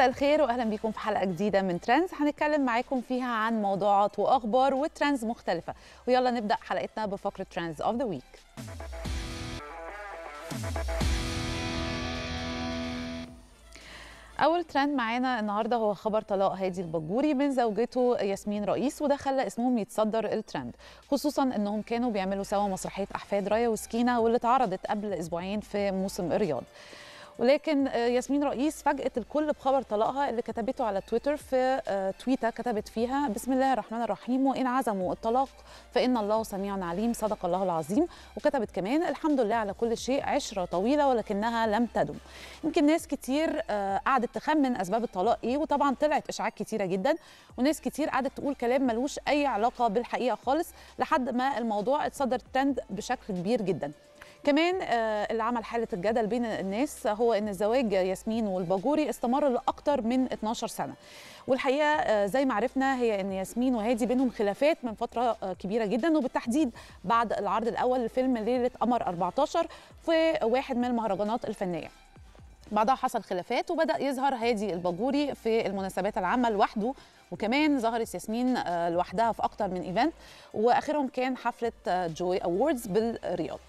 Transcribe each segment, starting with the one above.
مساء الخير واهلا بيكم في حلقة جديدة من ترندز. هنتكلم معاكم فيها عن موضوعات وأخبار وترندز مختلفة. ويلا نبدأ حلقتنا بفقرة trends of the week أول ترند معانا النهارده هو خبر طلاق هادي الباجوري من زوجته ياسمين رئيس وده خلى اسمهم يتصدر الترند خصوصا إنهم كانوا بيعملوا سوا مسرحية أحفاد ريا وسكينة واللي اتعرضت قبل أسبوعين في موسم الرياض. ولكن ياسمين رئيس فاجأت الكل بخبر طلاقها اللي كتبته على تويتر في تويتة كتبت فيها بسم الله الرحمن الرحيم وإن عزموا الطلاق فإن الله سميع عليم صدق الله العظيم. وكتبت كمان الحمد لله على كل شيء عشرة طويلة ولكنها لم تدم. يمكن ناس كتير قعدت تخمن أسباب الطلاق إيه وطبعا طلعت إشاعات كتيرة جدا وناس كتير قعدت تقول كلام ملوش أي علاقة بالحقيقة خالص لحد ما الموضوع اتصدر ترند بشكل كبير جدا. كمان اللي عمل حالة الجدل بين الناس هو إن زواج ياسمين والباجوري استمر لاكثر من 12 سنة. والحقيقة زي ما عرفنا هي إن ياسمين وهادي بينهم خلافات من فترة كبيرة جدا. وبالتحديد بعد العرض الأول لفيلم ليلة قمر 14 في واحد من المهرجانات الفنية. بعدها حصل خلافات وبدأ يظهر هادي الباجوري في المناسبات العامة لوحده. وكمان ظهرت ياسمين لوحدها في أكتر من ايفنت وآخرهم كان حفلة Joy Awards بالرياض.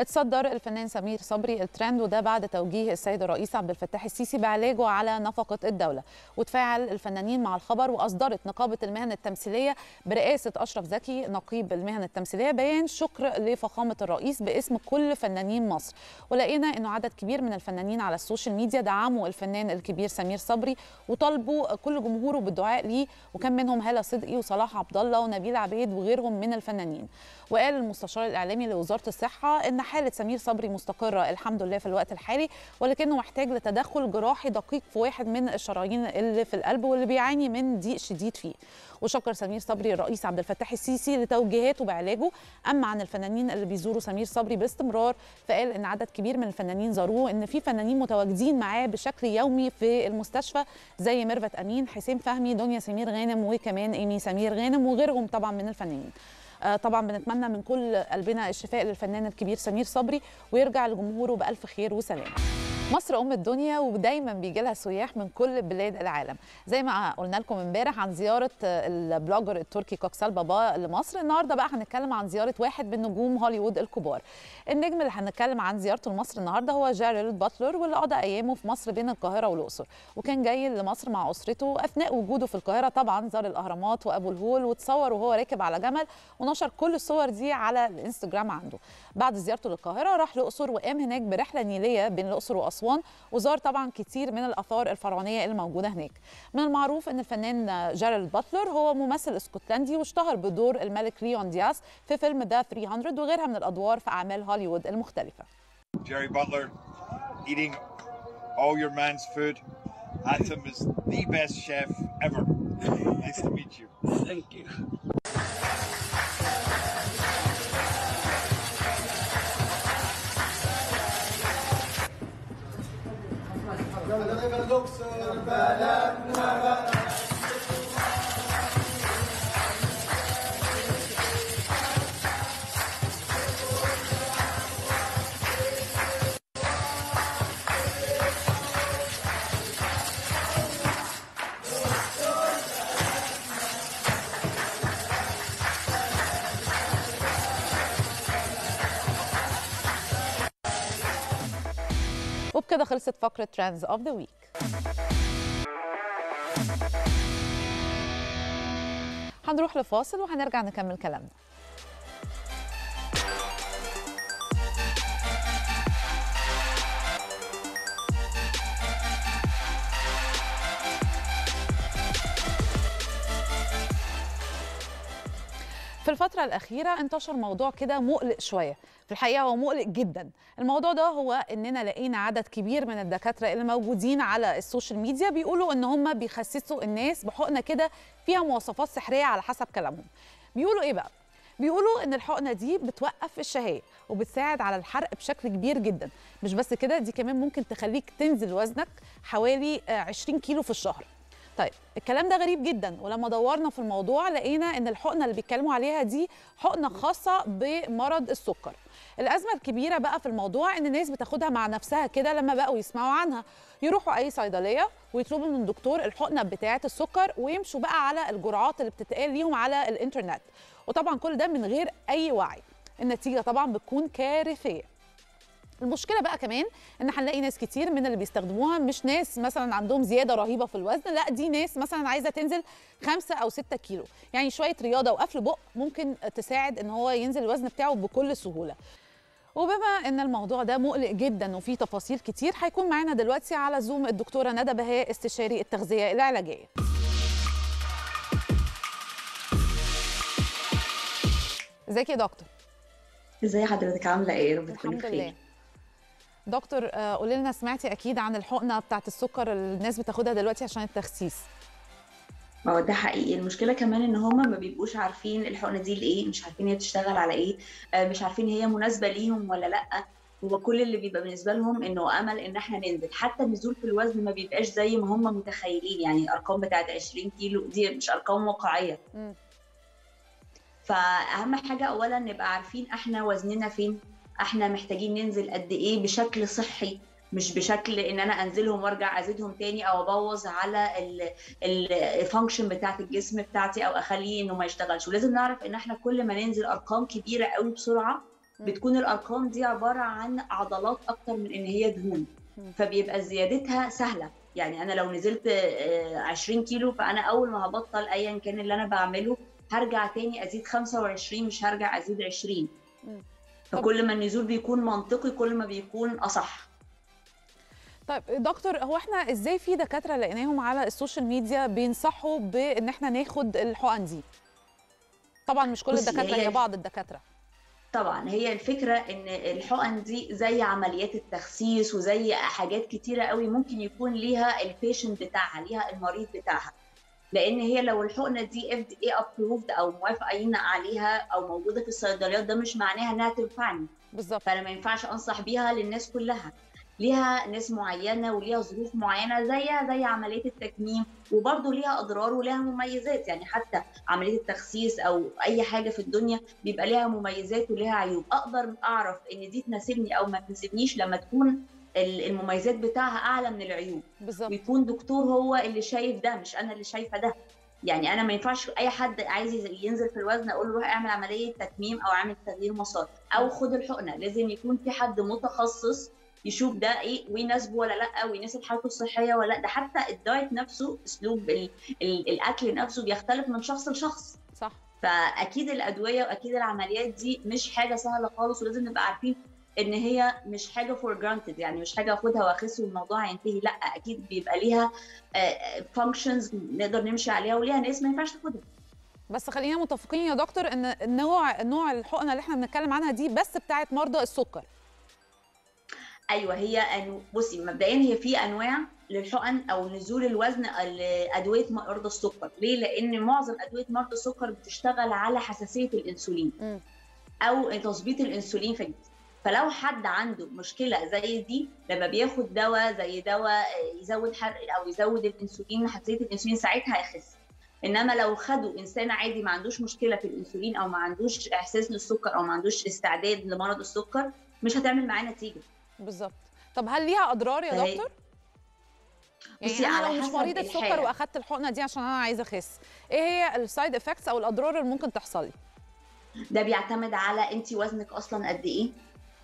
اتصدر الفنان سمير صبري الترند وده بعد توجيه السيد الرئيس عبد الفتاح السيسي بعلاجه على نفقة الدولة. وتفاعل الفنانين مع الخبر وأصدرت نقابة المهن التمثيلية برئاسة أشرف زكي نقيب المهن التمثيلية. بيان شكر لفخامة الرئيس باسم كل فنانين مصر. ولقينا إنه عدد كبير من الفنانين على السوشيال ميديا دعموا الفنان الكبير سمير صبري وطالبوا كل جمهوره بالدعاء ليه وكان منهم هالة صدقي وصلاح عبد الله ونبيل عبيد وغيرهم من الفنانين. وقال المستشار الإعلامي لوزارة الصحة إن حالة سمير صبري مستقرة الحمد لله في الوقت الحالي ولكنه محتاج لتدخل جراحي دقيق في واحد من الشرايين اللي في القلب واللي بيعاني من ضيق شديد فيه. وشكر سمير صبري الرئيس عبد الفتاح السيسي لتوجيهاته بعلاجه. أما عن الفنانين اللي بيزوروا سمير صبري باستمرار فقال إن عدد كبير من الفنانين زاروه إن في فنانين متواجدين معاه بشكل يومي في المستشفى زي ميرفت أمين حسين فهمي دنيا سمير غانم وكمان إيمي سمير غانم وغيرهم طبعا من الفنانين. طبعا بنتمنى من كل قلبنا الشفاء للفنان الكبير سمير صبري ويرجع لجمهوره بألف خير وسلامة مصر أم الدنيا ودايما بيجي لها سياح من كل بلاد العالم. زي ما قلنا لكم امبارح عن زيارة البلوجر التركي كوكسال بابا لمصر. النهارده بقى هنتكلم عن زيارة واحد من نجوم هوليوود الكبار. النجم اللي هنتكلم عن زيارته لمصر النهارده هو جيرارد باتلر واللي قضى أيامه في مصر بين القاهرة والأقصر. وكان جاي لمصر مع أسرته أثناء وجوده في القاهرة طبعا زار الأهرامات وأبو الهول وتصور وهو راكب على جمل ونشر كل الصور دي على الإنستجرام عنده. بعد زيارته للقاهرة راح الأقصر وقام هناك برحلة نيلية بين الأقصر وأسوان. وزار طبعا كتير من الأثار الفرعونية اللي موجودة هناك. من المعروف إن الفنان جيرارد باتلر هو ممثل اسكتلندي واشتهر بدور الملك ليونيداس في فيلم The 300 وغيرها من الأدوار في أعمال هوليوود المختلفة. Jerry Butler eating all your man's food. Atom is the best chef ever. Nice to meet you. Thank you. وبكده خلصت فقرة trends of the week هنروح لفاصل وهنرجع نكمل كلامنا. في الفترة الأخيرة انتشر موضوع كده مقلق شوية. في الحقيقة هو مقلق جدا. الموضوع ده هو إننا لقينا عدد كبير من الدكاترة اللي موجودين على السوشيال ميديا بيقولوا إن هم بيخسسوا الناس بحقنة كده فيها مواصفات سحرية على حسب كلامهم. بيقولوا إيه بقى؟ بيقولوا إن الحقنة دي بتوقف الشهية وبتساعد على الحرق بشكل كبير جدا. مش بس كده دي كمان ممكن تخليك تنزل وزنك حوالي آه، 20 كيلو في الشهر. طيب الكلام ده غريب جدا. ولما دورنا في الموضوع لقينا إن الحقنة اللي بيتكلموا عليها دي حقنة خاصة بمرض السكر. الأزمة الكبيرة بقى في الموضوع إن الناس بتاخدها مع نفسها كده لما بقوا يسمعوا عنها. يروحوا أي صيدلية ويطلبوا من الدكتور الحقنة بتاعة السكر ويمشوا بقى على الجرعات اللي بتتقال ليهم على الإنترنت. وطبعا كل ده من غير أي وعي. النتيجة طبعا بتكون كارثية. المشكلة بقى كمان إن هنلاقي ناس كتير من اللي بيستخدموها مش ناس مثلا عندهم زيادة رهيبة في الوزن لا دي ناس مثلا عايزة تنزل خمسة أو ستة كيلو. يعني شوية رياضة وقفل بق ممكن تساعد إن هو ينزل الوزن بتاعه بكل سهولة. وبما إن الموضوع ده مقلق جدا وفيه تفاصيل كتير هيكون معانا دلوقتي على زوم الدكتورة ندى بهاء استشاري التغذية العلاجية. إزيك يا دكتور؟ ازي حضرتك؟ عاملة إيه؟ رب تكوني بخير. لله. دكتور آه، قولي لنا سمعتي أكيد عن الحقنة بتاعة السكر اللي الناس بتاخدها دلوقتي عشان التخسيس. ما هو ده حقيقي. المشكلة كمان إن هما ما بيبقوش عارفين الحقنة دي لإيه مش عارفين هي بتشتغل على إيه آه، مش عارفين هي مناسبة ليهم ولا لأ. هو كل اللي بيبقى بالنسبة لهم إنه أمل إن إحنا ننزل. حتى النزول في الوزن ما بيبقاش زي ما هم متخيلين. يعني الأرقام بتاعت 20 كيلو دي مش أرقام واقعية. فأهم حاجة اولا نبقى عارفين إحنا وزننا فين إحنا محتاجين ننزل قد إيه بشكل صحي. مش بشكل إن أنا أنزلهم وأرجع أزيدهم تاني أو أبوظ على الفانكشن بتاعت الجسم بتاعتي أو أخليه إنه ما يشتغلش ولازم نعرف إن إحنا كل ما ننزل أرقام كبيرة قوي بسرعة. بتكون الأرقام دي عبارة عن عضلات أكتر من إن هي دهون. فبيبقى زيادتها سهلة يعني أنا لو نزلت آه، 20 كيلو فأنا أول ما هبطل ايا كان اللي أنا بعمله هرجع تاني أزيد 25 مش هرجع أزيد 20 مم. فكل ما النزول بيكون منطقي كل ما بيكون أصح طيب دكتور هو إحنا إزاي في دكاترة لقيناهم على السوشيال ميديا بينصحوا بإن إحنا ناخد الحقن دي؟ طبعا مش كل الدكاترة هي- هي بعض الدكاترة. طبعا هي الفكرة إن الحقن دي زي عمليات التخسيس وزي حاجات كتيرة قوي ممكن يكون ليها ال patient بتاعها ليها المريض بتاعها. لأن هي لو الحقنه دي FDA approved أو موافقين عليها أو موجودة في الصيدليات ده مش معناها إنها تنفعني. بالظبط. فأنا ما ينفعش أنصح بيها للناس كلها. ليها ناس معينة وليها ظروف معينة زيها زي عملية التكميم وبرضه ليها أضرار وليها مميزات. يعني حتى عملية التخسيس أو أي حاجة في الدنيا بيبقى ليها مميزات وليها عيوب. أقدر أعرف إن دي تناسبني أو ما تناسبنيش لما تكون ال- المميزات بتاعها أعلى من العيوب. بالظبط. ويكون دكتور هو اللي شايف ده مش أنا اللي شايفة ده. يعني أنا ما ينفعش أي حد عايز ينزل في الوزن أقول له روح اعمل عملية تكميم أو اعمل تغيير مسار أو خد الحقنة. لازم يكون في حد متخصص يشوف ده إيه ويناسبه ولا لأ ويناسب حالته الصحية ولا لأ. ده حتى ال diet نفسه أسلوب ال ال الأكل نفسه بيختلف من شخص لشخص. صح. فأكيد الأدوية وأكيد العمليات دي مش حاجة سهلة خالص ولازم نبقى عارفين إن هي مش حاجة for granted يعني مش حاجة اخدها واخس والموضوع هينتهي. لأ أكيد بيبقى ليها functions نقدر نمشي عليها وليها ناس ما ينفعش تاخدها. بس خلينا متفقين يا دكتور إن نوع نوع الحقنة اللي إحنا بنتكلم عنها دي بس بتاعت مرضى السكر. أيوه هي أنو... بصي مبدئيا هي في أنواع للحقن أو نزول الوزن لادويه مرضى السكر. ليه؟ لأن معظم أدوية مرضى السكر بتشتغل على حساسية الإنسولين. أو تظبيط الإنسولين في الجسم. فلو حد عنده مشكلة زي دي لما بياخد دواء زي دواء يزود حرق أو يزود الإنسولين حساسية الإنسولين ساعتها هيخس. إنما لو خدوا إنسان عادي ما عندوش مشكلة في الإنسولين أو ما عندوش إحساس للسكر أو ما عندوش استعداد لمرض السكر مش هتعمل معاه نتيجة. بالظبط. طب هل ليها أضرار يا دكتور؟ بصي، يعني أنا لو مش مريضة سكر. وأخدت الحقنة دي عشان أنا عايزة أخس إيه هي ال side effects أو الأضرار اللي ممكن تحصل لي؟ ده بيعتمد على انت وزنك أصلا قد إيه.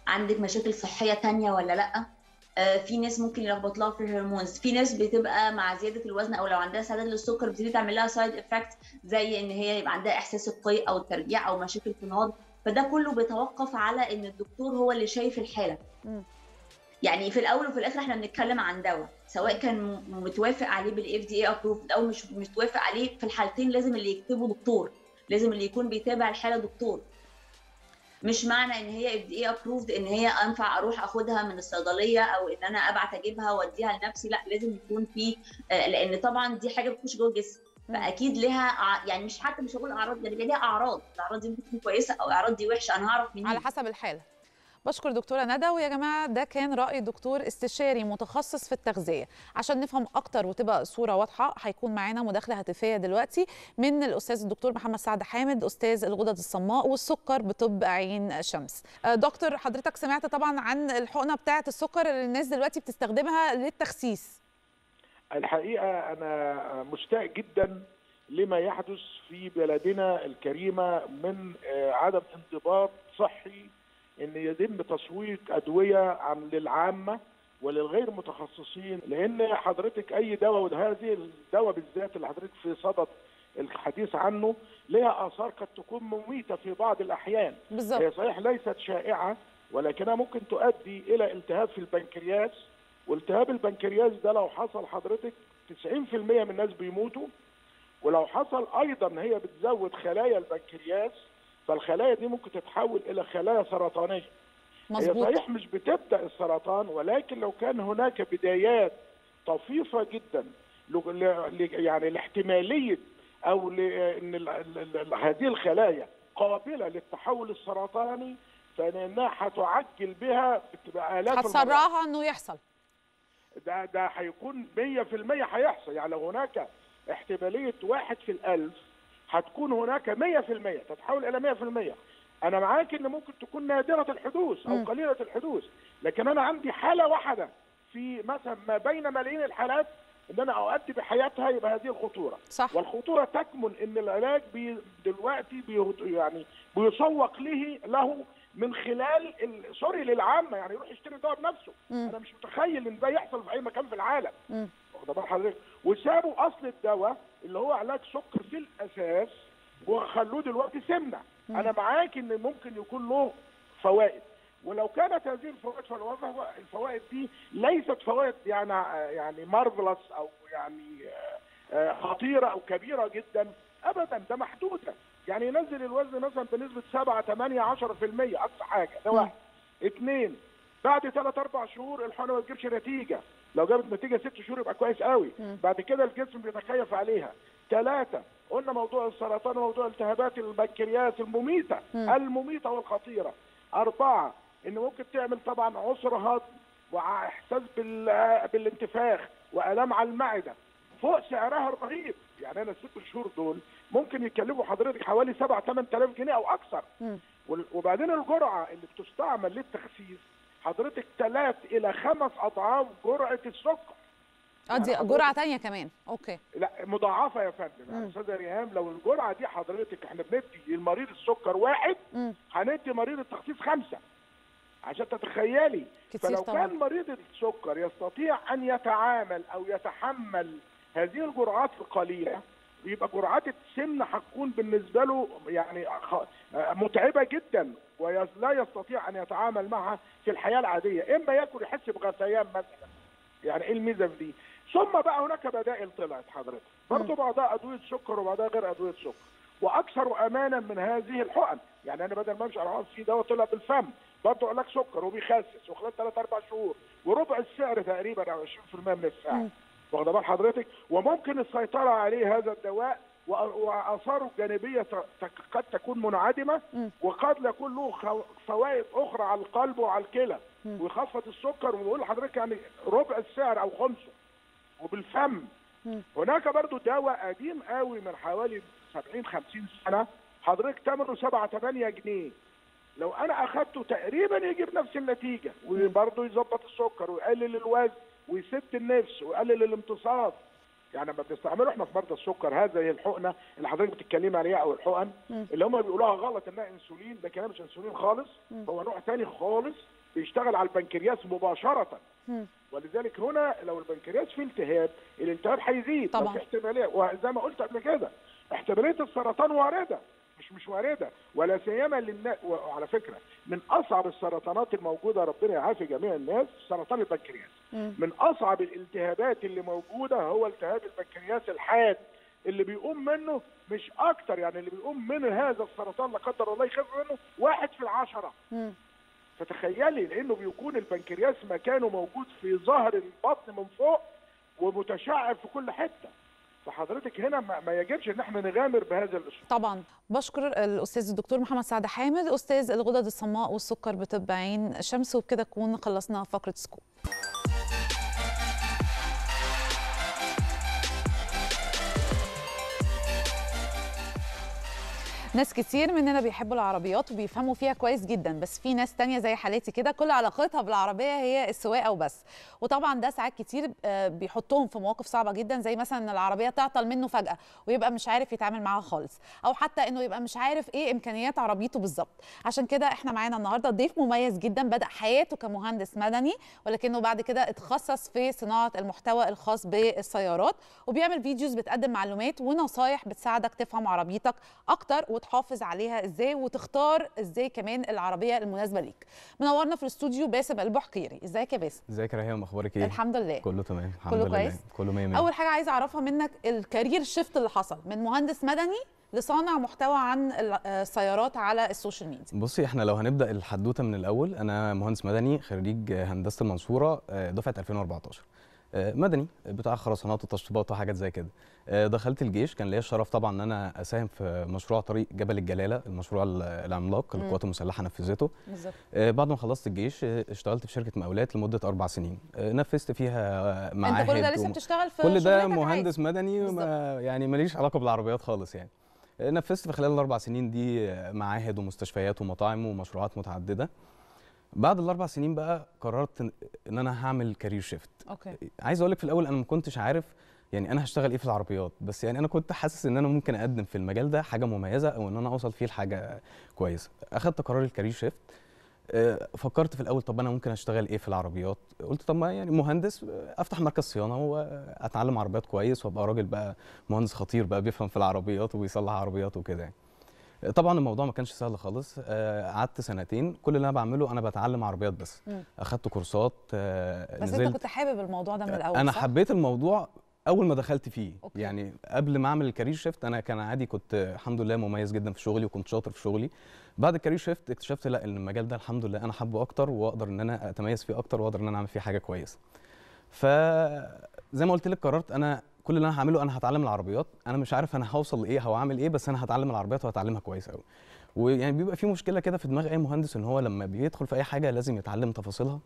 عندك مشاكل صحية تانية ولا لأ؟ آه، في ناس ممكن يلخبط لها في ال hormones. في ناس بتبقى مع زيادة الوزن أو لو عندها استعداد للسكر بتبتدي تعمل لها side effect زي إن هي يبقى عندها إحساس القيء أو الترجيع أو مشاكل في الهضم فده كله بيتوقف على إن الدكتور هو اللي شايف الحالة. يعني في الأول وفي الآخر إحنا بنتكلم عن دواء سواء كان متوافق عليه بال FDA approved أو مش متوافق عليه في الحالتين لازم اللي يكتبه دكتور لازم اللي يكون بيتابع الحالة دكتور. مش معنى إن هي اف دي اي ابروفد إن هي أنفع أروح أخدها من الصيدلية أو إن أنا أبعت أجيبها وأديها لنفسي لأ لازم يكون في آه، لأن طبعا دي حاجة بتخش جوه الجسم. فأكيد لها يعني مش حتى مش هقول أعراض بيبقى ليها أعراض. الأعراض دي ممكن تكون كويسة أو الأعراض دي وحشة أنا هعرف منين؟ على حسب الحالة. بشكر دكتورة ندى ويا جماعة ده كان رأي دكتور استشاري متخصص في التغذية. عشان نفهم أكتر وتبقى الصورة واضحة هيكون معانا مداخلة هاتفية دلوقتي من الأستاذ الدكتور محمد سعد حامد أستاذ الغدد الصماء والسكر بطب عين شمس. آه، دكتور حضرتك سمعت طبعا عن الحقنة بتاعة السكر اللي الناس دلوقتي بتستخدمها للتخسيس. الحقيقة أنا مشتاق جدا لما يحدث في بلدنا الكريمة من آه، عدم انضباط صحي إن يتم تسويق أدوية للعامة وللغير متخصصين لأن حضرتك أي دواء وهذه الدواء بالذات اللي حضرتك في صدد الحديث عنه لها آثار قد تكون مميتة في بعض الأحيان. هي بالظبط صحيح ليست شائعة ولكنها ممكن تؤدي إلى التهاب في البنكرياس والتهاب البنكرياس ده لو حصل حضرتك 90% من الناس بيموتوا ولو حصل أيضا هي بتزود خلايا البنكرياس فالخلايا دي ممكن تتحول إلى خلايا سرطانية. هي مظبوط صحيح مش بتبدأ السرطان ولكن لو كان هناك بدايات طفيفة جدا ل- ل- ل- يعني ال- ال- ال- هذه الخلايا قابلة للتحول السرطاني فإنها هتعجل بها بتبقى آلاف المرات. هتسرعها إنه يحصل. ده ده هيكون 100% هيحصل. يعني لو هناك احتمالية واحد في الألف هتكون هناك 100% تتحول إلى 100% أنا معاك إن ممكن تكون نادرة الحدوث أو مم. قليلة الحدوث لكن أنا عندي حالة واحدة في مثلا ما بين ملايين الحالات إن أنا أؤدي بحياتها يبقى هذه الخطورة صح والخطورة تكمن إن العلاج بي دلوقتي بي يعني بيسوق له له من خلال ال- سوري للعامة يعني يروح يشتري دواء بنفسه. أنا مش متخيل إن ده يحصل في أي مكان في العالم. واخد بال حضرتك وسابوا أصل الدواء اللي هو علاج سكر في الأساس وخلوه دلوقتي سمنة. أنا معاك إن ممكن يكون له فوائد. ولو كانت هذه الفوائد فالوظيفه الفوائد دي ليست فوائد يعني يعني مارفلس أو يعني آه، آه، خطيرة أو كبيرة جدا. ابدا ده محدودة. يعني ينزل الوزن مثلا بنسبة 7 8 10% أقصى حاجة. ده. واحد. اثنين بعد ثلاث أربع شهور الحقنة ما تجيبش نتيجة. لو جابت نتيجة ست شهور يبقى كويس قوي. بعد كده الجسم بيتكيف عليها ثلاثة قلنا موضوع السرطان وموضوع التهابات البنكرياس المميتة مم. المميتة والخطيرة أربعة إن ممكن تعمل طبعا عسر هضم وإحساس بال- بالانتفاخ وآلام على المعدة فوق سعرها الرهيب يعني أنا الست شهور دول ممكن يكلفوا حضرتك حوالي 7 8000 جنيه أو أكثر مم. وال- وبعدين الجرعة اللي بتستعمل للتخسيس حضرتك ثلاث إلى خمس اضعاف جرعة السكر آه دي يعني جرعة تانية كمان أوكي لا مضاعفة يا فندم مم. يعني أستاذة ريهام لو الجرعة دي حضرتك إحنا بندي للمريض السكر واحد. هندي مريض التخسيس خمسة عشان تتخيلي فلو طبعا. كان مريض السكر يستطيع أن يتعامل أو يتحمل هذه الجرعات القليلة يبقى جرعات السمنه هتكون بالنسبة له يعني متعبة جدا ولا يستطيع أن يتعامل معها في الحياة العادية. إما يأكل يحس بغثيان مثلا. يعني إيه الميزة في دي؟ ثم بقى هناك بدائل طلعت حضرتك. برضه بعضها أدوية سكر وبعضها غير أدوية سكر. وأكثر امانا من هذه الحقن. يعني أنا بدل ما أمشي على في دواء طلع بالفم برضه علاج سكر وبيخسس وخلال ثلاث أربع شهور. وربع السعر تقريبا أو 20% من السعر. واخد بال حضرتك وممكن السيطرة عليه هذا الدواء وآثاره الجانبية قد تكون منعدمة. وقد يكون له فوائد أخرى على القلب وعلى الكلى. ويخفض السكر وبقول لحضرتك يعني ربع السعر أو خمسة وبالفم. هناك برضو دواء قديم قوي من حوالي 70 50 سنة حضرتك ثمنه 7 8 جنيه لو أنا أخدته تقريبا يجيب نفس النتيجة وبرضه يظبط السكر ويقلل الوزن ويسد النفس ويقلل الامتصاص يعني لما بنستعمله إحنا في مرضى السكر هذه الحقنة اللي حضرتك بتتكلمي عليها أو الحقن. اللي هم بيقولوها غلط إنها إنسولين ده كلام مش إنسولين خالص. هو نوع ثاني خالص بيشتغل على البنكرياس مباشرة. ولذلك هنا لو البنكرياس فيه التهاب الالتهاب هيزيد طبعا. احتمالية وزي ما قلت قبل كده احتمالية السرطان واردة مش مش واردة ولا سيما للناس وعلى فكرة من أصعب السرطانات الموجودة ربنا يعافي جميع الناس سرطان البنكرياس. من أصعب الالتهابات اللي موجودة هو التهاب البنكرياس الحاد اللي بيقوم منه مش أكتر يعني اللي بيقوم من هذا السرطان لا قدر الله يخف منه واحد في العشرة. فتخيلي لأنه بيكون البنكرياس مكانه موجود في ظهر البطن من فوق ومتشعب في كل حتة فحضرتك هنا ما يجبش إن إحنا نغامر بهذا الأسلوب. طبعا. بشكر الأستاذ الدكتور محمد سعد حامد أستاذ الغدد الصماء والسكر بطب عين شمس وبكده نكون خلصنا فقرة سكوب. ناس كتير مننا بيحبوا العربيات وبيفهموا فيها كويس جدا بس في ناس تانية زي حالتي كده كل علاقتها بالعربية هي السواقة وبس. وطبعا ده ساعات كتير آه، بيحطهم في مواقف صعبة جدا زي مثلا إن العربية تعطل منه فجأة ويبقى مش عارف يتعامل معاها خالص أو حتى إنه يبقى مش عارف إيه إمكانيات عربيته بالظبط. عشان كده إحنا معانا النهارده ضيف مميز جدا بدأ حياته كمهندس مدني ولكنه بعد كده اتخصص في صناعة المحتوى الخاص بالسيارات وبيعمل videos بتقدم معلومات ونصايح بتساعدك تفهم عربيتك أكتر وتحافظ عليها إزاي وتختار إزاي كمان العربية المناسبة ليك. منورنا في الاستوديو باسم البحقيري. إزيك يا باسم؟ إزيك يا ريهام أخبارك إيه؟ الحمد لله. كله تمام الحمد كله كويس؟ كله 100 100 أول حاجة عايزة أعرفها منك ال career shift اللي حصل من مهندس مدني لصانع محتوى عن ال- السيارات على ال social media. بصي إحنا لو هنبدأ الحدوتة من الأول أنا مهندس مدني خريج هندسة المنصورة آه، دفعة 2014 آه، مدني بتاع خرسانات وتشطيبات وحاجات زي كده. آه، دخلت الجيش كان ليا الشرف طبعا إن أنا أساهم في مشروع طريق جبل الجلالة المشروع ال- العملاق. القوات المسلحة نفذته. بالظبط. آه، بعد ما خلصت الجيش آه، اشتغلت في شركة مقاولات لمدة أربع سنين. آه، نفذت فيها آه، معاهد أنت كل ده لسه بتشتغل في كل ده مهندس مدني وما يعني ماليش علاقة بالعربيات خالص يعني. نفذت في خلال الأربع سنين دي معاهد ومستشفيات ومطاعم ومشروعات متعددة. بعد الأربع سنين بقى قررت ان أنا هعمل career shift. okay. عايز أقول لك في الأول أنا ما كنتش عارف يعني أنا هشتغل إيه في العربيات بس يعني أنا كنت حاسس إن أنا ممكن أقدم في المجال ده حاجة مميزة أو إن أنا أوصل فيه لحاجة كويسة. أخدت قرار ال career shift آه، فكرت في الأول طب أنا ممكن أشتغل إيه في العربيات؟ قلت طب ما يعني مهندس أفتح مركز صيانة وأتعلم عربيات كويس وأبقى راجل بقى مهندس خطير بقى بيفهم في العربيات وبيصلح عربيات وكده يعني. طبعا الموضوع ما كانش سهل خالص. آه، قعدت سنتين. كل اللي أنا بعمله أنا بتعلم عربيات بس. أخدت كورسات آه، بس نزلت. انت كنت حابب الموضوع ده من الأول أنا صح؟ حبيت الموضوع أول ما دخلت فيه. okay. يعني قبل ما أعمل ال career shift أنا كان عادي كنت الحمد لله مميز جدا في شغلي وكنت شاطر في شغلي. بعد ال career shift اكتشفت لا إن المجال ده الحمد لله أنا حابه أكتر وأقدر إن أنا أتميز فيه أكتر وأقدر إن أنا أعمل فيه حاجة كويسة. فزي ما قلت لك قررت أنا كل اللي أنا هعمله أنا هتعلم العربيات. أنا مش عارف أنا هوصل لإيه أو اعمل إيه بس أنا هتعلم العربيات وهتعلمها كويس قوي ويعني بيبقى في مشكلة كده في دماغ أي مهندس إن هو لما بيدخل في أي حاجة لازم يتعلم تفاصيلها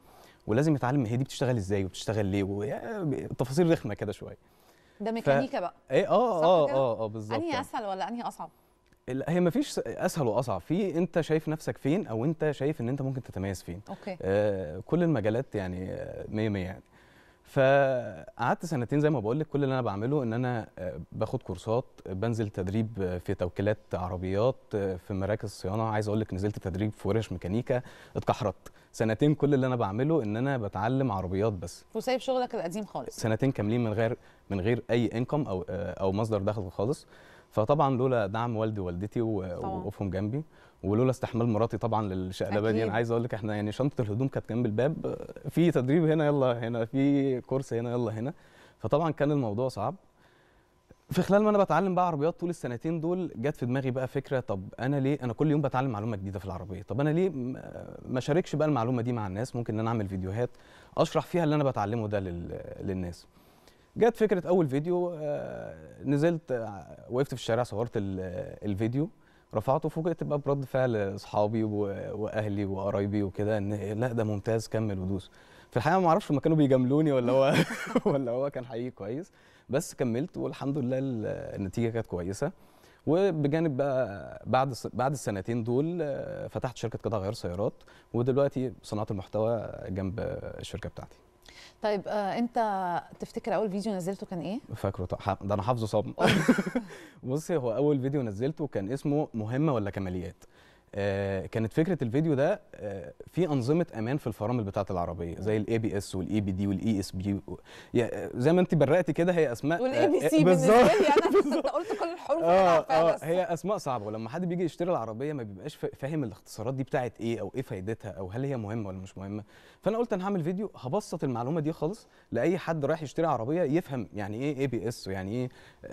ولازم يتعلم هي دي بتشتغل إزاي وبتشتغل ليه ويعني تفاصيل رخمة كده شوية. ده ميكانيكا بقى. إيه آه آه؟ آه آه بالظبط. أنهي يعني. أسهل ولا أنهي أصعب؟ لا، هي مفيش أسهل وأصعب. في أنت شايف نفسك فين أو أنت شايف إن أنت ممكن تتميز فين. okay. آه كل المجالات يعني آه، مية مية يعني. فقعدت سنتين زي ما بقول لك كل اللي أنا بعمله إن أنا آه، باخد كورسات بنزل تدريب آه، في توكيلات عربيات آه، في مراكز صيانه عايز أقول لك نزلت تدريب في ورش ميكانيكا اتكحرت. سنتين كل اللي أنا بعمله إن أنا بتعلم عربيات بس. وسايب شغلك القديم خالص. سنتين كاملين من غير من غير أي انكم أو أو مصدر دخل خالص. فطبعا لولا دعم والدي ووالدتي. ووقوفهم جنبي ولولا استحمال مراتي طبعا للشقلبة دي. أنا عايز أقول لك إحنا يعني شنطة الهدوم كانت جنب الباب في تدريب هنا يلا هنا في كورس هنا يلا هنا. فطبعا كان الموضوع صعب. في خلال ما أنا بتعلم بقى عربيات طول السنتين دول جت في دماغي بقى فكرة طب أنا ليه؟ أنا كل يوم بتعلم معلومة جديدة في العربية. طب أنا ليه ما شاركش بقى المعلومة دي مع الناس؟ ممكن إن أنا أعمل فيديوهات أشرح فيها اللي أنا بتعلمه ده لل- للناس. جت فكرة أول فيديو آه، نزلت آه، وقفت في الشارع صورت ال- الفيديو. رفعته فوجئت بقى برد فعل اصحابي واهلي وقرايبي وكده ان لا ده ممتاز كمل ودوس. في الحقيقة ما أعرفش هم كانوا بيجاملوني ولا هو ولا هو كان حقيقي كويس. بس كملت والحمد لله ال- النتيجة كانت كويسة. وبجانب بقى بعد بعد السنتين دول آه، فتحت شركة قطع غيار سيارات. ودلوقتي صناعة المحتوى جنب الشركة بتاعتي. طيب آه انت تفتكر أول فيديو نزلته كان إيه؟ فاكره طبعا ده أنا حافظه صم. بصي هو أول فيديو نزلته كان اسمه مهمة ولا كماليات. كانت فكرة الفيديو ده آه في أنظمة أمان في الفرامل بتاعة العربية زي ال ABS وال EBD وال ESP زي ما انت برقتي كده هي أسماء وال EB آه، C بالنسبة بالظبط. أنا قلت كل الحروف آه آه هي أسماء صعبة. ولما حد بيجي يشتري العربية ما بيبقاش فا- فاهم الاختصارات دي بتاعت إيه أو إيه فايدتها أو هل هي مهمة ولا مش مهمة. فأنا قلت أنا هعمل فيديو هبسط المعلومة دي خالص لأي حد رايح يشتري عربية يفهم يعني إيه ABS ويعني إيه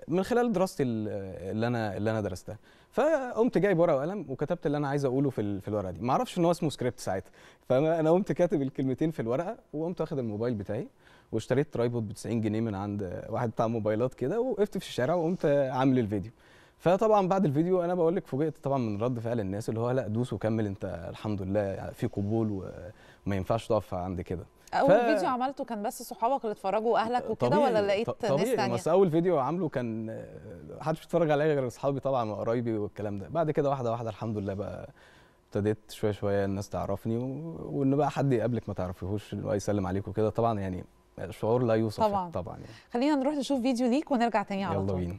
من خلال دراستي ال- اللي أنا اللي أنا درستها. فقمت جايب ورقة وقلم وكتبت اللي أنا عايز أقوله في في الورقة دي. ما أعرفش إن هو اسمه سكريبت ساعتها. فأنا قمت كاتب الكلمتين في الورقة وقمت واخد الموبايل بتاعي واشتريت tripod ب 90 جنيه من عند واحد بتاع موبايلات كده وقفت في الشارع وقمت عامل الفيديو. فطبعا بعد الفيديو أنا بقول لك فوجئت طبعا من رد فعل الناس اللي هو لأ دوس وكمل أنت الحمد لله في قبول وما ينفعش تقف عند كده. أول ف- فيديو عملته كان بس صحابك اللي اتفرجوا وأهلك وكده طبيعي، ولا لقيت ط- ناس طبيعي. تانية؟ بس أول فيديو عامله كان محدش بيتفرج عليا غير أصحابي طبعا وقرايبي والكلام ده. بعد كده واحدة واحدة الحمد لله بقى ابتديت شوية شوية الناس تعرفني و... وإن بقى حد يقابلك ما تعرفيهوش إن هو يسلم عليك وكده طبعا يعني شعور لا يوصف طبعاً. طبعا يعني. خلينا نروح نشوف فيديو ليك ونرجع تاني على يلا طول. بينا.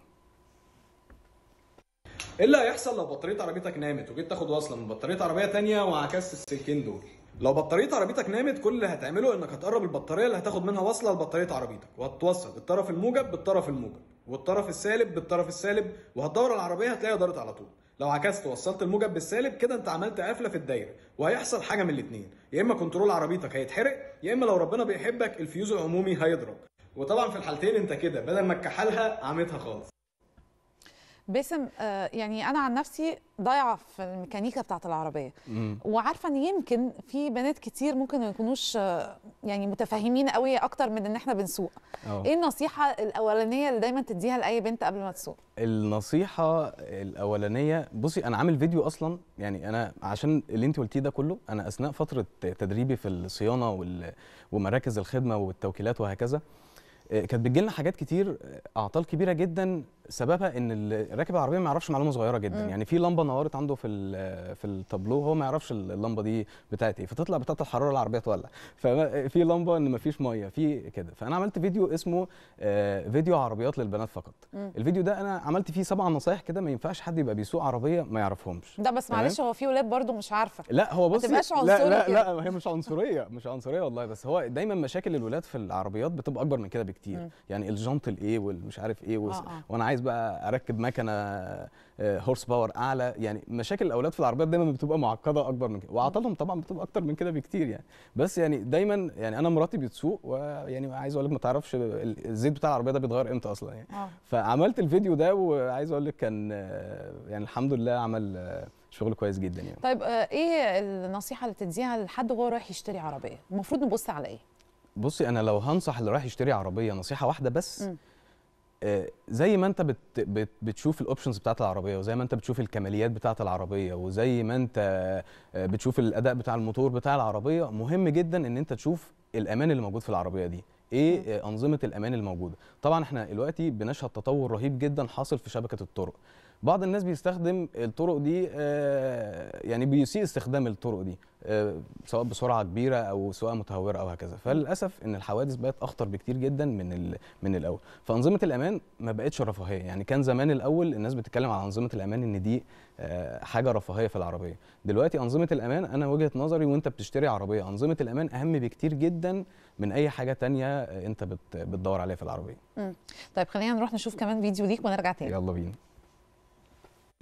إيه اللي هيحصل لو بطارية عربيتك نامت وجيت تاخد وصلة من بطارية عربية تانية وعكست السلكين دول؟ لو بطارية عربيتك نامت كل اللي هتعمله إنك هتقرب البطارية اللي هتاخد منها وصلة لبطارية عربيتك. وهتوصل الطرف الموجب بالطرف الموجب والطرف السالب بالطرف السالب وهتدور العربية هتلاقيها دارت على طول. لو عكست وصلت الموجب بالسالب كده أنت عملت قفلة في الدايرة وهيحصل حاجة من الاثنين يا إما control عربيتك هيتحرق يا إما لو ربنا بيحبك الفيوز العمومي هيضرب. وطبعا في الحالتين أنت كده بدل ما تكحلها عميتها خالص. باسم آه، يعني أنا عن نفسي ضايعة في الميكانيكا بتاعت العربية. وعارفة إن يمكن في بنات كتير ممكن ما يكونوش آه، يعني متفاهمين قوي أكتر من إن إحنا بنسوق. آه إيه النصيحة الأولانية اللي دايما تديها لأي بنت قبل ما تسوق؟ النصيحة الأولانية بصي أنا عامل فيديو أصلا يعني أنا عشان اللي أنت قلتيه ده كله أنا أثناء فترة تدريبي في الصيانة وال- ومراكز الخدمة والتوكيلات وهكذا آه، كانت بتجيلنا حاجات كتير أعطال كبيرة جدا سببها اللي راكب العربية ما يعرفش معلومة صغيرة جدا مم. يعني في لمبة نورت عنده في في التابلو هو ما يعرفش اللمبة دي بتاعت إيه فتطلع بتاعت الحرارة العربية تولع ففي لمبة إن مفيش مية في كده فأنا عملت فيديو اسمه آه، فيديو عربيات للبنات فقط مم. الفيديو ده أنا عملت فيه سبع نصايح كده ما ينفعش حد يبقى بيسوق عربية ما يعرفهمش ده بس. معلش هو في ولاد برضو مش عارفة لا هو ما بصي تبقاش لا لا. لا هي مش عنصرية مش عنصرية والله بس هو دايما مشاكل الولاد في العربيات بتبقى أكبر من كده بكتير مم. يعني الجنط الايه والمش عارف إيه. آه، آه. وأنا عايز بقى أركب مكنة هورس باور أعلى. يعني مشاكل الأولاد في العربيات دايما بتبقى معقدة أكبر من كده. وعطلهم طبعا بتبقى أكتر من كده بكتير يعني. بس يعني دايما يعني أنا مراتي بتسوق ويعني عايز أقول لك ما تعرفش ال- الزيت بتاع العربية ده بيتغير إمتى أصلا يعني. آه. فعملت الفيديو ده وعايز أقول لك كان آه، يعني الحمد لله عمل آه، شغل كويس جدا يعني. طيب آه، إيه النصيحة اللي تديها لحد وهو رايح يشتري عربية؟ المفروض نبص على إيه؟ بصي أنا لو هنصح اللي رايح يشتري عربية نصيحة واحدة بس مم. آه، زي ما انت بت بت بتشوف الاوبشنز بتاعت العربية وزي ما انت بتشوف الكماليات بتاعت العربية وزي ما انت آه، بتشوف الأداء بتاع الموتور بتاع العربية مهم جدا إن انت تشوف الأمان اللي موجود في العربية دي. إيه آه، أنظمة الأمان الموجودة. طبعا إحنا دلوقتي بنشهد تطور رهيب جدا حاصل في شبكة الطرق. بعض الناس بيستخدم الطرق دي آه، يعني بيسيء استخدام الطرق دي آه، سواء بسرعة كبيرة أو سواء متهورة أو هكذا. فللأسف إن الحوادث بقت أخطر بكتير جدا من من الأول. فأنظمة الأمان ما بقتش رفاهية. يعني كان زمان الأول الناس بتتكلم على أنظمة الأمان إن دي آه، حاجة رفاهية في العربية. دلوقتي أنظمة الأمان أنا وجهة نظري وأنت بتشتري عربية أنظمة الأمان أهم بكتير جدا من أي حاجة تانية أنت بت- بتدور عليها في العربية. طيب خلينا نروح نشوف كمان فيديو ليك ونرجع تاني. يلا بينا.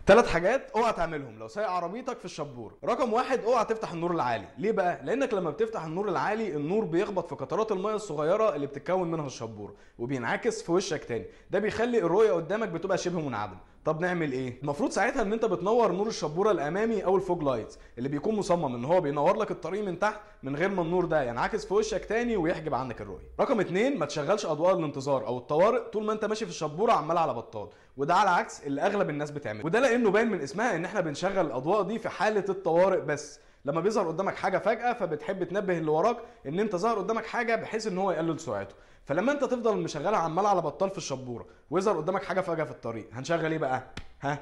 ثلاث حاجات اوعى تعملهم. لو سايق عربيتك في الشبورة. رقم واحد اوعى تفتح النور العالي. ليه بقى؟ لأنك لما بتفتح النور العالي النور بيخبط في قطرات الميه الصغيرة اللي بتتكون منها الشبورة وبينعكس في وشك تاني. ده بيخلي الرؤية قدامك بتبقى شبه منعدمه طب نعمل إيه؟ المفروض ساعتها ان انت بتنور نور الشبورة الامامي أو ال fog lights اللي بيكون مصمم ان هو بينور لك الطريق من تحت من غير ما النور ده ينعكس في وشك تاني ويحجب عنك الرؤية. رقم اتنين ما تشغلش اضواء الانتظار أو الطوارئ طول ما انت ماشي في الشبورة عمال على بطال وده على عكس اللي اغلب الناس بتعمله. وده لأنه باين من اسمها ان إحنا بنشغل الاضواء دي في حالة الطوارئ بس. لما بيظهر قدامك حاجة فجأة فبتحب تنبه اللي وراك ان انت ظهر قدامك حاجة بحيث ان هو يقلل سرعته. فلما انت تفضل مشغلها عمال على بطال في الشبورة ويظهر قدامك حاجة فجأة في الطريق هنشغل إيه بقى؟ ها؟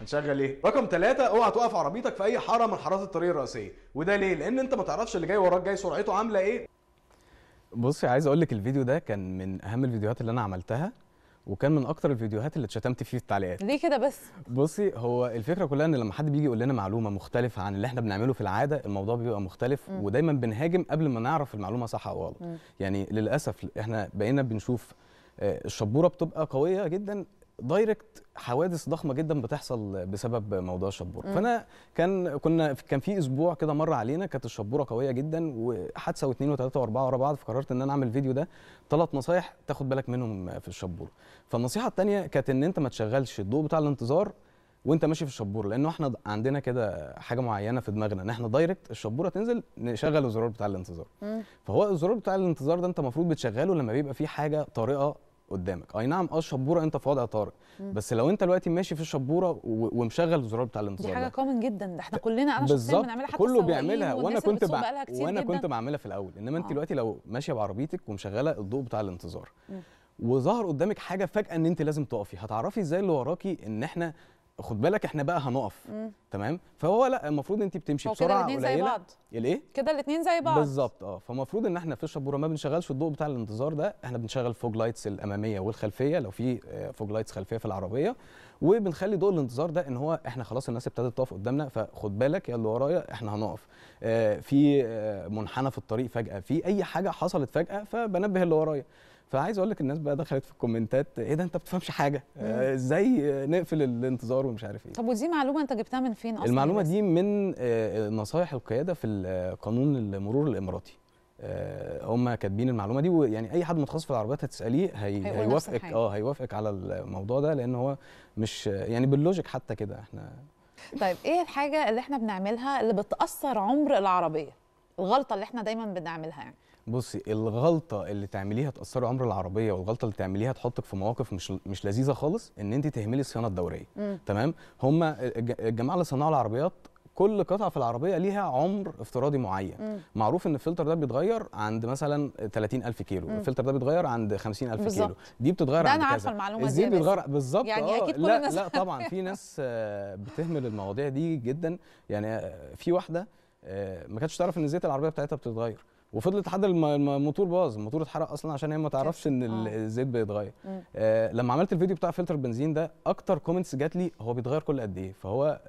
هنشغل إيه؟ رقم ثلاثة اوعى توقف عربيتك في أي حارة من حارات الطريق الرئيسية. وده ليه؟ لأن انت ما تعرفش اللي جاي وراك جاي سرعته عاملة إيه. بصي عايز أقول لك الفيديو ده كان من أهم الفيديوهات اللي أنا عملتها. وكان من أكتر الفيديوهات اللي اتشتمت فيه في التعليقات ليه كده بس بصي هو الفكرة كلها إن لما حد بيجي يقول لنا معلومة مختلفة عن اللي إحنا بنعمله في العادة الموضوع بيبقى مختلف مم. ودايما بنهاجم قبل ما نعرف المعلومة صح أو غلط. يعني للأسف إحنا بقينا بنشوف آه، الشبورة بتبقى قوية جدا دايركت حوادث ضخمة جدا بتحصل بسبب موضوع الشبوره. فأنا كان كنا كان في أسبوع كده مر علينا كانت الشبورة قوية جدا وحادثة واثنين وثلاثه وأربعة ورا بعض فقررت إن أنا أعمل فيديو ده ثلاث نصايح تاخد بالك منهم في الشبورة فالنصيحة الثانية كانت إن أنت ما تشغلش الضوء بتاع الانتظار وأنت ماشي في الشبورة لأنه إحنا عندنا كده حاجة معينة في دماغنا إن إحنا direct الشبورة تنزل نشغل الزرار بتاع الانتظار مم. فهو الزرار بتاع الانتظار ده أنت المفروض بتشغله لما بيبقى في حاجة طارئة قدامك أي نعم آه الشبورة أنت في وضع طارئ. بس لو أنت دلوقتي ماشي في الشبورة ومشغل الزرار بتاع دي الانتظار حاجة ده كومن جدا ده إحنا كلنا أنا شخصيا بنعملها حتى كله بيعملها وأنا كنت بع... وأنا جدا. كنت بعملها في الأول إنما أنت آه. دلوقتي لو ماشية بعربيتك ومشغلة الضوء بتاع الانتظار مم. وظهر قدامك حاجة فجأة إن أنت لازم تقفي هتعرفي إزاي اللي وراكي إن إحنا خد بالك إحنا بقى هنقف مم. تمام؟ فهو لا المفروض انت بتمشي هو كده بسرعة الاثنين زي بعض. الإيه؟ كده الاثنين زي بعض. بالظبط آه. فالمفروض إن إحنا في الشبورة ما بنشغلش الضوء بتاع الانتظار ده إحنا بنشغل fog lights الأمامية والخلفية لو في آه، fog lights خلفية في العربية. وبنخلي ضوء الانتظار ده إن هو إحنا خلاص الناس ابتدت تقف قدامنا فخد بالك يا اللي ورايا إحنا هنقف. آه، في آه، منحنى في الطريق فجأة في أي حاجة حصلت فجأة فبنبه اللي ورايا. فعايز أقول لك الناس بقى دخلت في ال comments إيه ده؟ أنت ما بتفهمش حاجة. آه، إزاي آه، نقفل الانتظار ومش عارف إيه. طب ودي معلومة أنت جبتها من فين أصلا؟ المعلومة بس؟ دي من آه، نصائح القيادة في ال- قانون المرور الإماراتي. آه، هم كاتبين المعلومة دي ويعني أي حد متخصص في العربيات هتسأليه هي هيوافقك. آه هيوافقك على الموضوع ده لأن هو مش يعني بال logic حتى كده إحنا. طيب إيه الحاجة اللي إحنا بنعملها اللي بتأثر عمر العربية؟ الغلطة اللي إحنا دايما بنعملها يعني. بصي الغلطة اللي تعمليها تاثر عمر العربية والغلطة اللي تعمليها تحطك في مواقف مش مش لذيذة خالص إن انت تهملي الصيانة الدورية مم. تمام هم الجماعة اللي صنعوا العربيات كل قطعة في العربية ليها عمر افتراضي معين مم. معروف إن الفلتر ده بيتغير عند مثلا 30000 كيلو مم. الفلتر ده بيتغير عند 50000 كيلو. دي بتتغير ده عند كذا عارفة المعلومة دي الزيت. بيتغير بالظبط يعني آه، أكيد كل لا الناس لا طبعا في ناس آه، بتهمل المواضيع دي جدا يعني آه، في واحدة ما كانتش تعرف إن زيت العربية بتاعتها بتتغير وفضلت لحد الم- الم- الموتور باظ الموتور اتحرق أصلا عشان هي ما تعرفش إن آه. الزيت بيتغير. آه لما عملت الفيديو بتاع فلتر البنزين ده أكتر comments جات لي هو بيتغير كل قد إيه فهو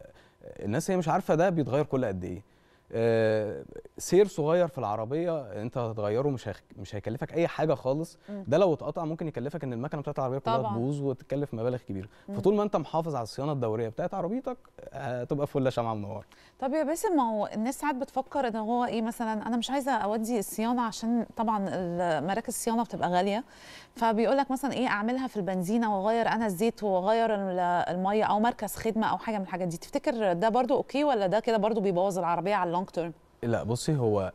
الناس هي مش عارفة ده بيتغير كل قد إيه سير صغير في العربية انت هتغيره مش. مش هيكلفك أي حاجة خالص. ده لو اتقطع ممكن يكلفك إن المكنة بتاعت العربية كلها. تبوظ وتكلف مبالغ كبيرة مم. فطول ما انت محافظ على الصيانة الدورية بتاعت عربيتك هتبقى فله شمعة منوره طب يا باسم ما هو الناس ساعات بتفكر إن هو إيه مثلا أنا مش عايزة أودي الصيانة عشان طبعا مراكز الصيانة بتبقى غالية فبيقول لك مثلا إيه أعملها في البنزينة وأغير أنا الزيت وأغير ال- المية أو مركز خدمة أو حاجة من الحاجات دي تفتكر ده برضو okay ولا ده كده برضو بيبوظ العربية على ال long term لا بصي هو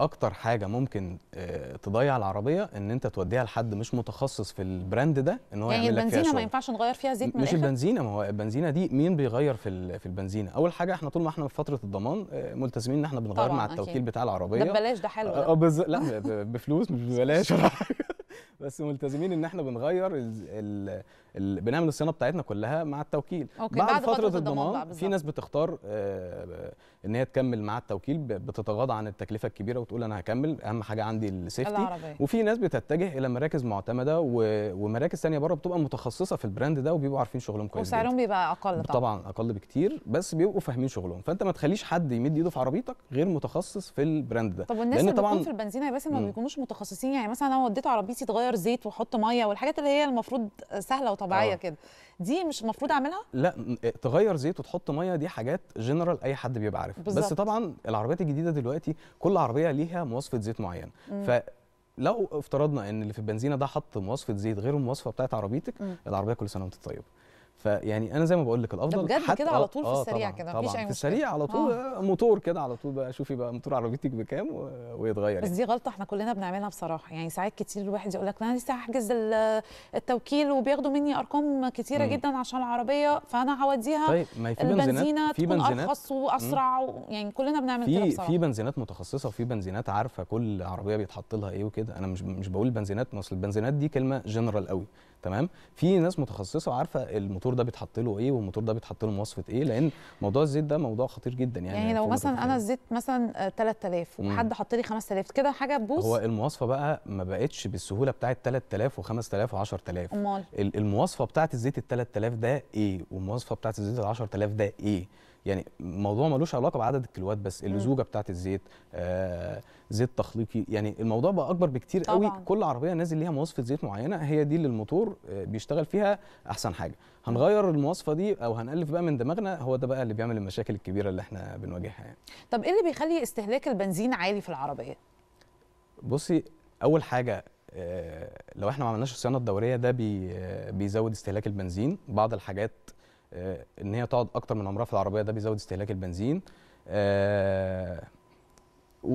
أكتر حاجة ممكن آه، تضيع العربية إن أنت توديها لحد مش متخصص في ال brand ده إن هو يعني يعمل لك فيها البنزينة ما. ينفعش نغير فيها زيت من مش البنزينة ما هو البنزينة دي مين بيغير في في البنزينة أول حاجة إحنا طول ما إحنا في فترة الضمان آه، ملتزمين إن إحنا بنغير مع أكيد. التوكيل بتاع ده العربيه ببلاش ده حلو آه ده. بز... لا بفلوس مش ببلاش بس ملتزمين إن إحنا بنغير ال... ال... بنعمل الصيانة بتاعتنا كلها مع التوكيل okay، بعد, بعد فترة, فترة الضمان في. ناس بتختار آه، إن هي تكمل مع التوكيل بتتغاضى عن التكلفة الكبيرة وتقول أنا هكمل أهم حاجة عندي ال safety وفي ناس بتتجه إلى مراكز معتمدة. ومراكز ثانية بره بتبقى متخصصة في ال brand ده وبيبقوا عارفين شغلهم كويس. وسعرهم بيبقى أقل طبعا طبعا أقل بكتير بس بيبقوا فاهمين شغلهم فأنت ما تخليش حد يمد إيده في عربيتك غير متخصص في ال brand ده طب والناس اللي طبعاً- في البنزينه يا باسم ما. بيكونوش متخصصين يعني مثلا أنا وديت عربيتي تغير زيت وأحط مية والحاجات اللي هي المفروض سهلة وطبيعيه آه. كده دي مش المفروض أعملها لا تغير زيت وتحط مية دي حاجات جنرال أي حد بيبقى عارفها بس. طبعا العربيات الجديدة دلوقتي كل عربية ليها مواصفة زيت معينة مم. فلو افترضنا إن اللي في البنزينة ده حط مواصفة زيت غير المواصفة بتاعت عربيتك. العربية كل سنة وأنت طيب فيعني أنا زي ما بقول لك الأفضل بجد حتى- كده على آه- طول في آه السريع طبعاً- كده، مفيش أي في مشكلة. السريع على طول آه. موتور كده على طول بقى شوفي بقى موتور عربيتك بكام ويتغير بس يعني. دي غلطة إحنا كلنا بنعملها بصراحة يعني ساعات كتير الواحد يقول لك أنا لسه هحجز ال- التوكيل وبياخدوا مني أرقام كتيرة مم. جدا عشان العربية فأنا هوديها طيب ما في بنزينات في بنزينات أرخص وأسرع و... يعني كلنا بنعمل كده في بصراحة في بنزينات متخصصة وفي بنزينات عارفة كل عربية بيتحط لها إيه وكده أنا مش مش بقول بنزينات أصل البنزينات دي كلمة جنرال قوي تمام؟ في ناس متخصصة وعارفه الموتور ده بيتحط له إيه والموتور ده بيتحط له مواصفة إيه لأن موضوع الزيت ده موضوع خطير جدا يعني. يعني لو مثلا أنا. الزيت مثلا آه، 3000 مم. وحد حط لي 5000 كده حاجة تبوظ؟ هو المواصفة بقى ما بقتش بالسهولة بتاعت 3000 و5000 و10000 أمال. ال- المواصفة بتاعت الزيت ال 3000 ده إيه؟ والمواصفة بتاعت الزيت ال 10000 ده إيه؟ يعني الموضوع ملوش علاقة بعدد الكيلوات بس اللزوجة بتاعت الزيت آه زيت تخليقي يعني الموضوع بقى أكبر بكتير قوي. طبعاً. كل عربية نازل ليها مواصفة زيت معينة هي دي اللي الموتور آه بيشتغل فيها أحسن حاجة. هنغير المواصفة دي أو هنالف بقى من دماغنا هو ده بقى اللي بيعمل المشاكل الكبيرة اللي إحنا بنواجهها يعني. طب إيه اللي بيخلي استهلاك البنزين عالي في العربية؟ بصي أول حاجة آه، لو إحنا ما عملناش الصيانة الدورية ده بي آه، بيزود استهلاك البنزين. بعض الحاجات إن هي تقعد أكتر من عمرها في العربية ده بيزود استهلاك البنزين. آه،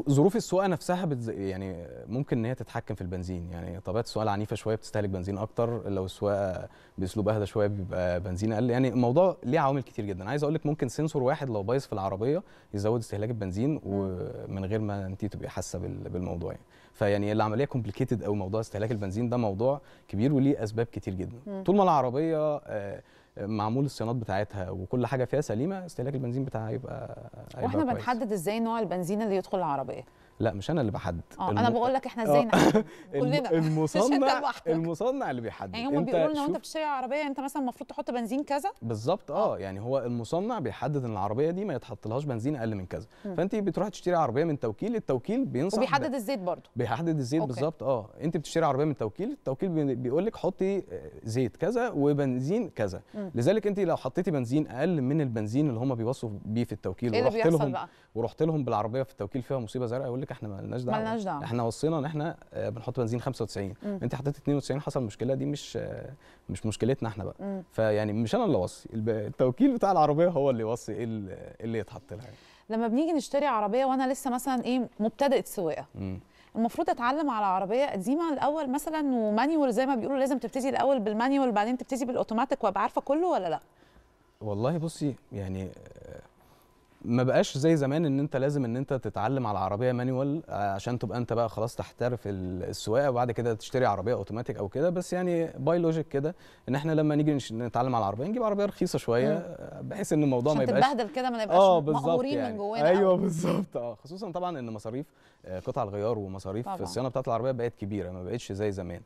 ظروف السواقة نفسها بتز... يعني ممكن إن هي تتحكم في البنزين. يعني طبيعة السواقة العنيفة شوية بتستهلك بنزين أكتر لو السواقة بأسلوب أهدى شوية بيبقى بنزين أقل. يعني الموضوع ليه عوامل كتير جدا. عايز أقول لك ممكن سنسور واحد لو بايظ في العربية يزود استهلاك البنزين ومن غير ما أنت تبقي حاسة بال- بالموضوع يعني. فيعني العملية كومبليكيتد قوي موضوع استهلاك البنزين ده موضوع كبير وليه أسباب كتير جدا. طول ما العربية آه، معمول الصيانات بتاعتها وكل حاجة فيها سليمة استهلاك البنزين بتاعها هيبقى هيبقى وإحنا. بنحدد إزاي نوع البنزين اللي يدخل العربية لا مش أنا اللي بحدد آه الم- أنا بقول لك إحنا إزاي آه. نحدد الم- كلنا المصنع. المصنع اللي بيحدد يعني هم بيقولوا لو أنت شوف- بتشتري عربية أنت مثلا المفروض تحط بنزين كذا بالظبط آه يعني هو المصنع بيحدد إن العربية دي ما يتحطلهاش بنزين أقل من كذا. فأنت بتروح تشتري عربية من توكيل التوكيل بينصح ب- وبيحدد الزيت برضو بيحدد الزيت. بالظبط آه أنت بتشتري عربية من توكيل التوكيل بي- بيقول لك حطي آه، زيت كذا وبنزين كذا. لذلك أنت لو حطيتي بنزين أقل من البنزين اللي هم بيوصوا بيه في التوكيل اللي ورحت لهم ورحت لهم بالعربية في التوكيل فيها مصيبة زرقاء يقول لك إحنا مالناش دعوة مالناش دعوة. إحنا وصينا إن إحنا آه، بنحط بنزين 95 مم. أنت حطيت 92 حصل مشكلة دي مش آه، مش مشكلتنا إحنا بقى مم. فيعني مش أنا اللي اوصي التوكيل بتاع العربية هو اللي يوصي إيه اللي يتحط لها يعني. لما بنيجي نشتري عربية وأنا لسه مثلا إيه مبتدئة سواقة. المفروض أتعلم على عربية قديمة الأول مثلا ومانيوال زي ما بيقولوا لازم تبتدي الأول بالمانيوال بعدين تبتدي بالأوتوماتيك وأبقى عارفة كله ولا لأ والله بصي يعني آه، ما بقاش زي زمان إن أنت لازم إن أنت تتعلم على عربيه manual آه، عشان تبقى أنت بقى خلاص تحترف ال- السواقة وبعد كده تشتري عربية اوتوماتيك أو كده بس يعني by logic كده إن إحنا لما نيجي نتعلم على العربية نجيب عربية رخيصة شوية. آه، بحيث إن الموضوع ما يبقاش تتبهدل كده ما نبقاش بالظبط مقهورين يعني من جوانا أيوه. بالظبط آه خصوصا طبعا إن مصاريف آه، قطع الغيار ومصاريف. الصيانه بتاعت العربية بقت كبيرة ما بقتش زي زمان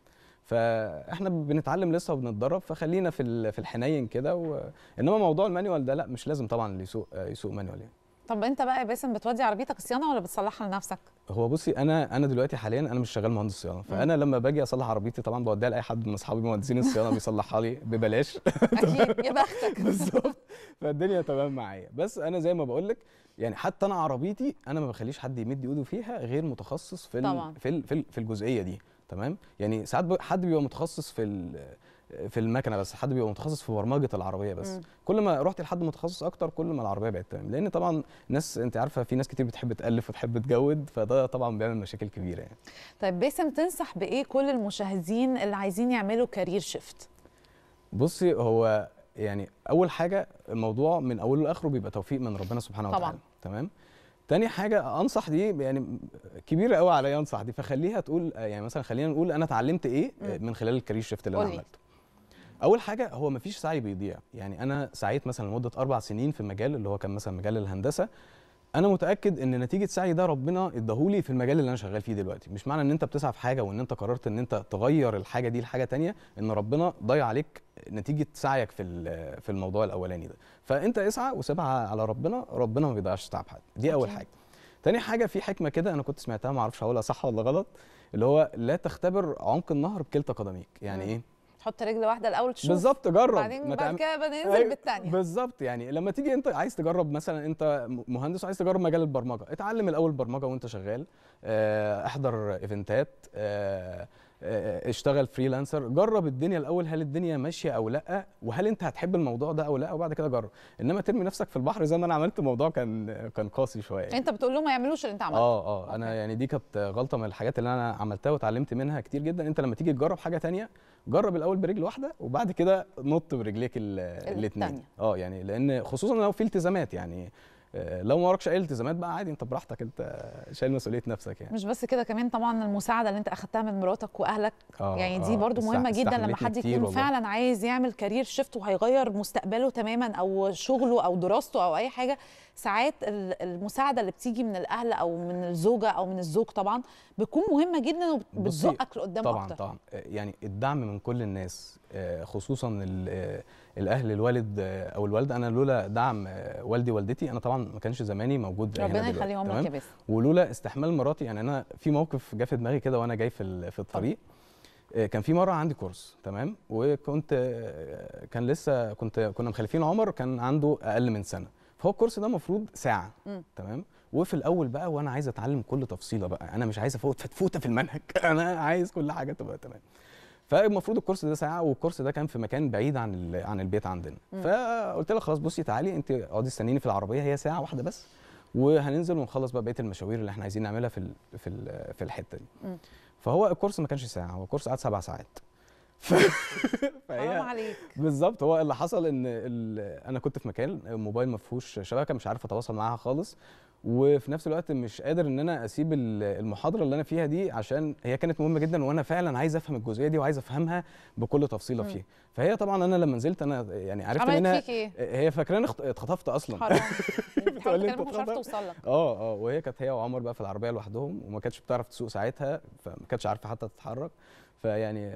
فاحنا بنتعلم لسه وبنتدرب فخلينا في في الحنين كده و... انما موضوع المانيوال ده لا مش لازم طبعا اللي يسوق يسوق مانيوال يعني. طب انت بقى يا باسم بتودي عربيتك الصيانة ولا بتصلحها لنفسك؟ هو بصي أنا أنا دلوقتي حاليا أنا مش شغال مهندس صيانة فأنا لما باجي أصلح عربيتي طبعا بوديها لأي حد من أصحابي مهندسين الصيانة بيصلحها لي ببلاش. أكيد يا بختك. بالظبط. فالدنيا تمام معايا. بس أنا زي ما بقول لك يعني حتى أنا عربيتي أنا ما بخليش حد يمد إيده فيها غير متخصص في طبعاً. في في الجزئية دي. تمام؟ يعني ساعات حد بيبقى متخصص في في المكنة بس حد بيبقى متخصص في برمجة العربية بس. مم. كل ما رحت لحد متخصص أكتر كل ما العربية بقت تمام. لأن طبعا ناس أنت عارفة في ناس كتير بتحب تألف وتحب تجود فده طبعا بيعمل مشاكل كبيرة يعني. طيب باسم تنصح بإيه كل المشاهدين اللي عايزين يعملوا كارير شيفت بصي هو يعني أول حاجة الموضوع من أوله لآخره بيبقى توفيق من ربنا سبحانه طبعاً. وتعالى تمام؟ تاني حاجة أنصح دي يعني كبيرة قوي عليا أنصح دي فخليها تقول يعني مثلا خلينا نقول أنا اتعلمت إيه. من خلال الكارير شيفت اللي أنا. عملته أول حاجة هو مفيش سعي بيضيع يعني أنا سعيت مثلا لمدة أربع سنين في المجال اللي هو كان مثلا مجال الهندسة أنا متاكد ان نتيجه سعي ده ربنا اداهولي في المجال اللي أنا شغال فيه دلوقتي. مش معنى ان انت بتسعى في حاجة وان انت قررت ان انت تغير الحاجة دي لحاجه تانية ان ربنا ضيع عليك نتيجه سعيك في في الموضوع الاولاني ده. فانت اسعى وسيبها على ربنا ربنا ما بيضيعش تعب حد دي أول. حاجة. تاني حاجة في حكمة كده أنا كنت سمعتها ما أعرفش هقولها صح ولا غلط اللي هو لا تختبر عمق النهر بكلتا قدميك. يعني. إيه؟ تحط رجل واحدة الأول تشوف. بالظبط جرب. بعدين بعد كده بننزل أيوة، بالثانيه بالظبط يعني لما تيجي أنت عايز تجرب مثلا أنت مهندس وعايز تجرب مجال البرمجة اتعلم الأول برمجة وأنت شغال آه، احضر إيفنتات آه، آه، اشتغل فريلانسر جرب الدنيا الأول هل الدنيا ماشية أو لأ وهل أنت هتحب الموضوع ده أو لأ وبعد كده جرب. إنما ترمي نفسك في البحر زي ما أنا عملت الموضوع كان كان قاسي شوية. أنت بتقول لهم ما يعملوش اللي أنت عملته. آه آه أنا. يعني دي كانت غلطة من الحاجات اللي أنا عملتها واتعلمت منها كتير جدا. أنت لما تيجي تجرب حاجة تانية جرب الأول برجل واحدة وبعد كده نط برجليك الاثنين. آه يعني لأن خصوصا لو في التزامات يعني لو ما وراكش أي التزامات بقى عادي أنت براحتك أنت شايل مسؤولية نفسك يعني. مش بس كده كمان طبعا المساعدة اللي أنت أخدتها من مراتك وأهلك آه يعني دي آه، برضو مهمة جدا لما حد يكون والله. فعلا عايز يعمل كارير شيفت وهيغير مستقبله تماما أو شغله أو دراسته أو أي حاجة ساعات ال- المساعدة اللي بتيجي من الأهل أو من الزوجة أو من الزوج طبعا بتكون مهمة جدا وبتزقك لقدام طبعا أكتر. طبعا. آه، يعني الدعم من كل الناس آه، خصوصا آه، الأهل الوالد أو الوالدة. أنا لولا دعم والدي والدتي أنا طبعا ما كانش زماني موجود ربنا يخليهم؟ لك يا باسم. ولولا استحمال مراتي يعني أنا في موقف جه في دماغي كده وأنا جاي في في الطريق. آه، كان في مرة عندي كورس تمام؟ وكنت آه، كان لسه كنت كنا مخلفين عمر كان عنده أقل من سنة. فهو الكورس ده المفروض ساعة. تمام؟ وفي الأول بقى وأنا عايز أتعلم كل تفصيلة بقى. أنا مش عايز أفوت فتفوته في المنهج. أنا عايز كل حاجة تبقى تمام. فالمفروض الكورس ده ساعة والكورس ده كان في مكان بعيد عن عن البيت عندنا. مم. فقلت لها خلاص بصي تعالي انت اقعدي استنيني في العربية هي ساعة واحدة بس وهننزل ونخلص بقى بقية المشاوير اللي إحنا عايزين نعملها في ال في ال في الحتة دي. مم. فهو الكورس ما كانش ساعة هو الكورس قعد سبع ساعات. ف... عليك. بالظبط هو اللي حصل ان ال... أنا كنت في مكان الموبايل ما فيهوش شبكة مش عارف اتواصل معاها خالص. وفي نفس الوقت مش قادر إن أنا أسيب ال- المحاضرة اللي أنا فيها دي عشان هي كانت مهمة جدا وأنا فعلا عايز أفهم الجزئية دي وعايز أفهمها بكل تفصيلة. فيها. فهي طبعا أنا لما نزلت أنا يعني عرفت منها إيه؟ هي فاكراني اتخطفت أصلا. بتقول لي مش عارفه؟ توصل لك آه آه وهي كانت هي وعمر بقى في العربية لوحدهم وما كانتش بتعرف تسوق ساعتها فما كانتش عارفة حتى تتحرك. فيعني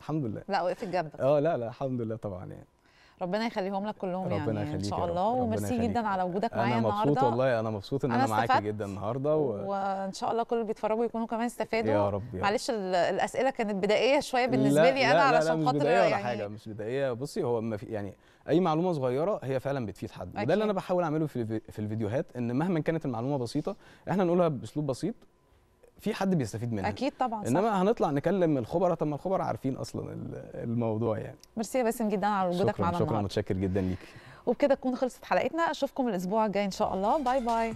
الحمد لله. لا وقفت جنبك. آه لا لا الحمد لله طبعا يعني. ربنا يخليهم لك كلهم ربنا يعني إن شاء الله وميرسي. جدا على وجودك معايا أنا مبسوط النهارده والله أنا مبسوط إن أنا أنا, معاكي استفدت. جدا النهارده و... وإن شاء الله كل اللي بيتفرجوا يكونوا كمان استفادوا يا رب يا. معلش ال- الأسئلة كانت بدائية شوية بالنسبة لا لي أنا لا علشان خاطر بدائية ولا يعني حاجة مش بدائية بصي هو ما في يعني أي معلومة صغيرة هي فعلا بتفيد حد وده. اللي أنا بحاول أعمله في في الفيديوهات إن مهما كانت المعلومة بسيطة إحنا نقولها بأسلوب بسيط في حد بيستفيد منها. أكيد طبعا صح. إنما هنطلع نكلم الخبراء طب ما الخبراء عارفين أصلا ال- الموضوع يعني. ميرسي يا باسم جدا على وجودك شكرا معانا شكرا متشكر جدا ليكي وبكده تكون خلصت حلقتنا. أشوفكم الأسبوع الجاي إن شاء الله. bye bye.